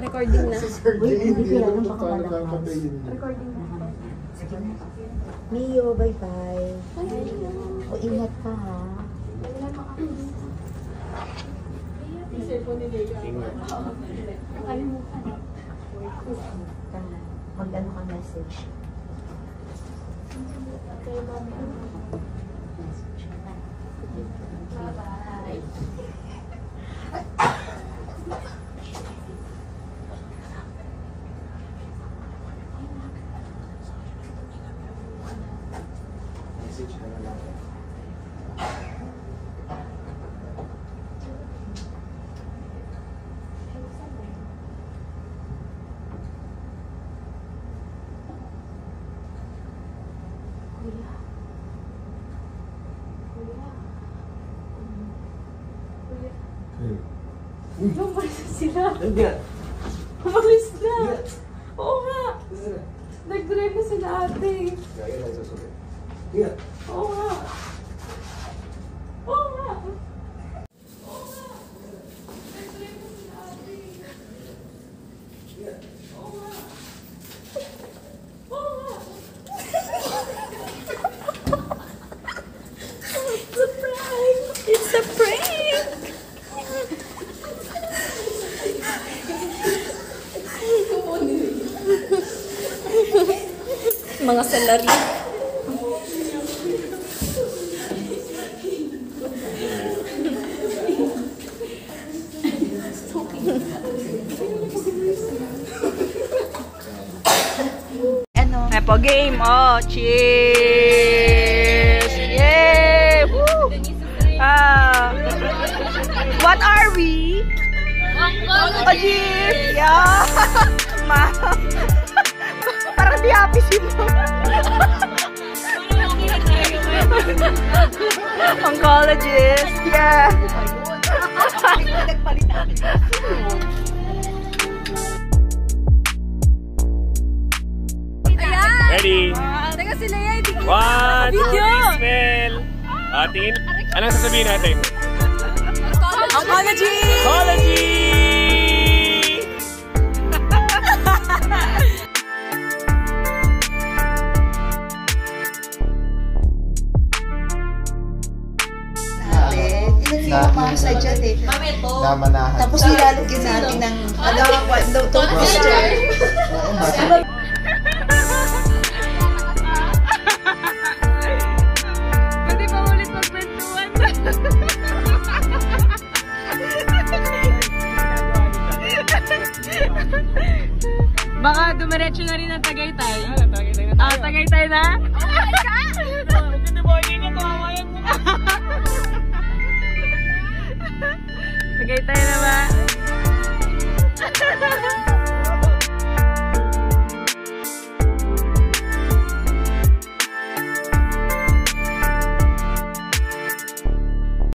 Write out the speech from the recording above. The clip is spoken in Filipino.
Recording na. Wait, hindi ko alam baka malakas. Recording na. Mio, bye-bye. O, ingat ka ha. Mag-ano ka message. Umalis na. Oo nga. Nag-drive na sila ate. Oo nga. Oo nga. It's a prank! Mga salary. Ano? Epo game. Oh, cheers! Yay! Woo! Ah, what are we? Oh, cheers! Yeah! Ma! Oncologist. Yeah. Ready? Teka sila yan, hindi ko One, smell. Tingin. Anong sasabihin natin? Oncology! Yung umasa dyan eh. Namanahan. Tapos nilalagyan natin ng, ano, what, no, toothpaste. Pwede pa ulit magkwentuhan. Baka dumiretso na rin ang Tagaytay. Ah, Tagaytay na? Tagaytay na ba?